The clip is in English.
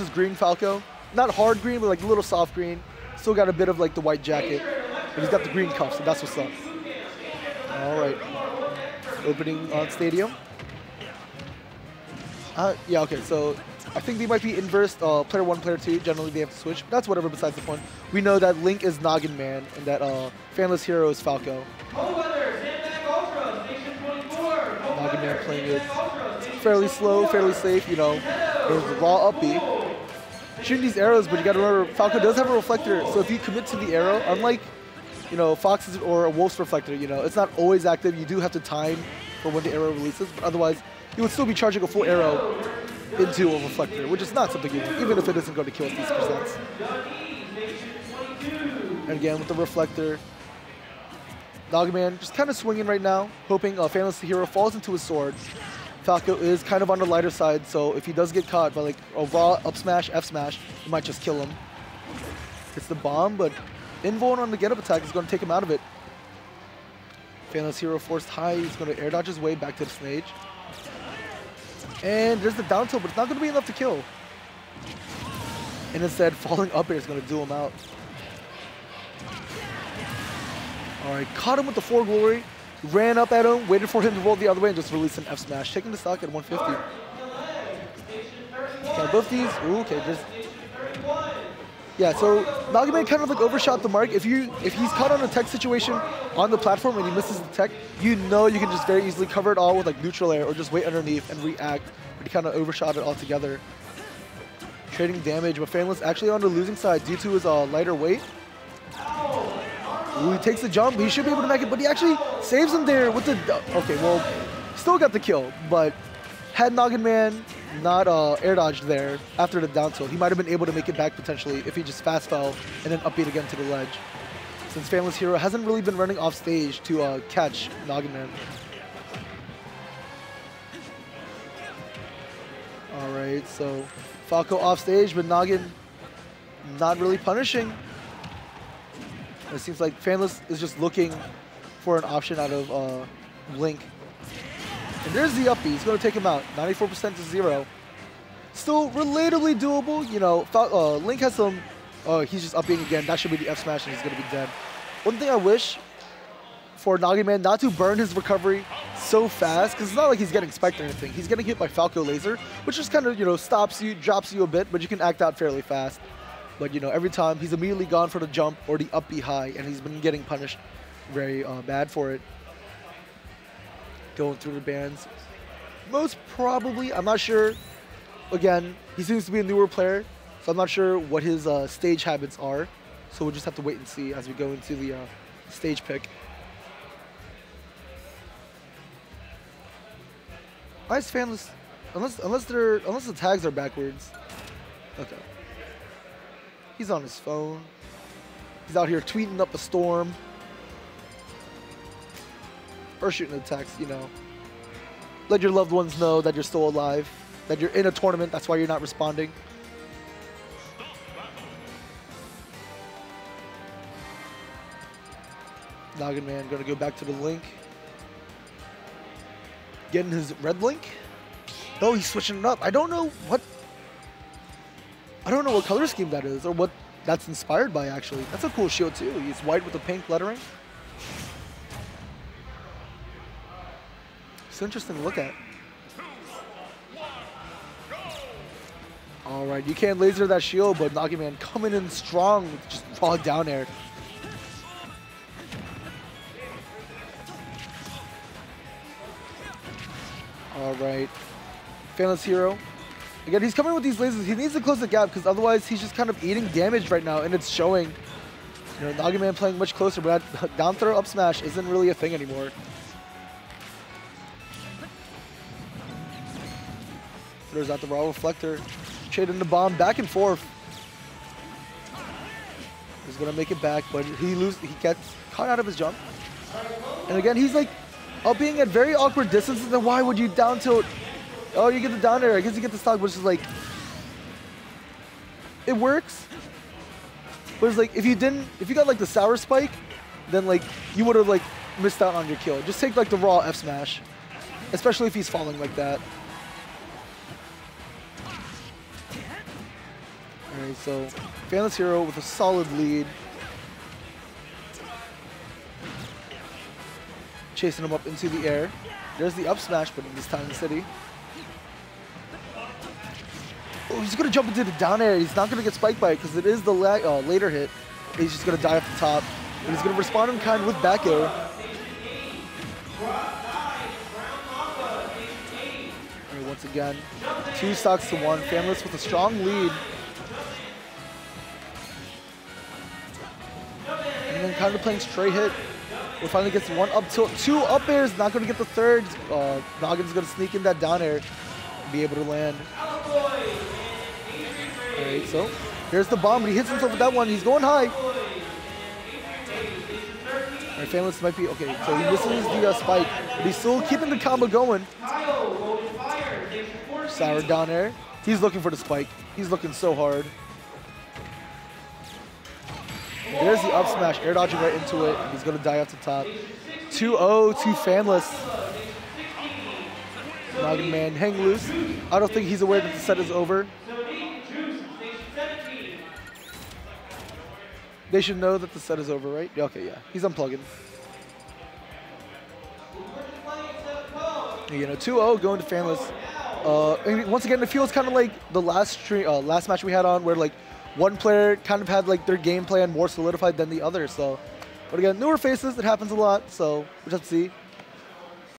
is green Falco. Not hard green, but like a little soft green. Still got a bit of like the white jacket. But he's got the green cuffs, so that's what's up. All right. Opening on Stadium. Uh, yeah, okay, so I think they might be inverse uh, player one, player two. Generally, they have to switch. That's whatever besides the point. We know that Link is Noggin Man and that uh, Fanless Hero is Falco. Noggin Man playing it fairly slow, fairly safe, you know. There's the raw up Shooting these arrows, but you gotta remember, Falco does have a reflector, so if you commit to the arrow, unlike, you know, Fox's or a Wolf's reflector, you know, it's not always active. You do have to time for when the arrow releases, but otherwise, you would still be charging a full arrow into a reflector, which is not something you do, even if it isn't going to kill these presents. And again, with the reflector, Noggin Man just kind of swinging right now, hoping uh, Fanless Hero falls into his sword. Falco is kind of on the lighter side, so if he does get caught by like a raw up smash, F smash, he might just kill him. It's the bomb, but Invuln on the get up attack is going to take him out of it. Phantom's Hero forced high, he's going to air dodge his way back to the stage. And there's the down tilt, but it's not going to be enough to kill. And instead, falling up air is going to do him out. All right, caught him with the four glory, ran up at him, waited for him to roll the other way, and just released an F smash, taking the stock at 150. Okay, both these, ooh, okay, just yeah, so Noggin Man kind of like overshot the mark. If you if he's caught on a tech situation on the platform and he misses the tech, you know you can just very easily cover it all with like neutral air or just wait underneath and react. But he kind of overshot it altogether. Trading damage, but Fanless actually on the losing side due to his uh, lighter weight. Ooh, he takes the jump. He should be able to make it, but he actually saves him there with the... Okay, well, still got the kill, but had Noggin Man not uh, air dodged there after the down tilt, he might have been able to make it back potentially if he just fast fell and then up B again to the ledge. Since Fanless Hero hasn't really been running off stage to uh, catch Noggin Man. All right, so Falco off stage, but Noggin not really punishing. It seems like Fanless is just looking for an option out of uh, Link. And there's the uppy. He's going to take him out. 94% to zero. Still relatively doable. You know, uh, Link has some... Oh, he's just upping again. That should be the F smash and he's going to be dead. One thing I wish for Noggin Man not to burn his recovery so fast, because it's not like he's getting spiked or anything. He's getting hit by Falco Laser, which just kind of, you know, stops you, drops you a bit, but you can act out fairly fast. But, you know, every time he's immediately gone for the jump or the up B high, and he's been getting punished very uh, bad for it. Going through the bands. Most probably, I'm not sure. Again, he seems to be a newer player, so I'm not sure what his uh, stage habits are. So we'll just have to wait and see as we go into the uh, stage pick. Is fanless? Unless unless they're unless the tags are backwards. Okay. He's on his phone. He's out here tweeting up a storm. Or shooting a text, you know. Let your loved ones know that you're still alive. That you're in a tournament, that's why you're not responding. Noggin Man gonna go back to the link. Getting his red link. Oh, he's switching it up. I don't know what I don't know what color scheme that is or what that's inspired by, actually. That's a cool shield, too. It's white with the pink lettering. It's interesting to look at. All right, you can't laser that shield, but Noggin Man coming in strong just raw down air. All right. Fanless Hero Again, he's coming with these lasers. He needs to close the gap because otherwise he's just kind of eating damage right now, and it's showing. You know, Noggin Man playing much closer, but down throw up smash isn't really a thing anymore. Throws out the raw reflector, trading the bomb back and forth. He's gonna make it back, but he lose. He gets caught out of his jump. And again, he's like up being at very awkward distances. Then why would you down tilt Oh, you get the down air. I guess you get the stock, which is like, it works. But it's like, if you didn't, if you got like the sour spike, then like, you would have like missed out on your kill. Just take like the raw F smash, especially if he's falling like that. All right, so Fanless Hero with a solid lead. Chasing him up into the air. There's the up smash, but this time in City. Oh, he's gonna jump into the down air. He's not gonna get spiked by it because it is the la uh, later hit. He's just gonna die off the top. And he's gonna respond in kind with back air. Alright, once again, two stocks to one. Fanless with a strong lead. And then kind of playing straight hit. We're finally gets one up tilt, two up airs, not gonna get the third. Uh, Noggin's gonna sneak in that down air and be able to land. So here's the bomb, but he hits himself with that one. He's going high. Alright, Fanless might be, okay, so he misses the uh, spike, but he's still keeping the combo going. Sour down air. He's looking for the spike. He's looking so hard. There's the up smash, air dodging right into it, he's gonna die off the top. 2-0 to Fanless. Noggin Man hang loose. I don't think he's aware that the set is over. They should know that the set is over, right? Okay, yeah. He's unplugging. You know, 2-0 going to Fanless. Uh, and once again, it feels kind of like the last stream, uh, last match we had on, where like one player kind of had like their game plan more solidified than the other. So, but again, newer faces, it happens a lot. So we'll just have to see.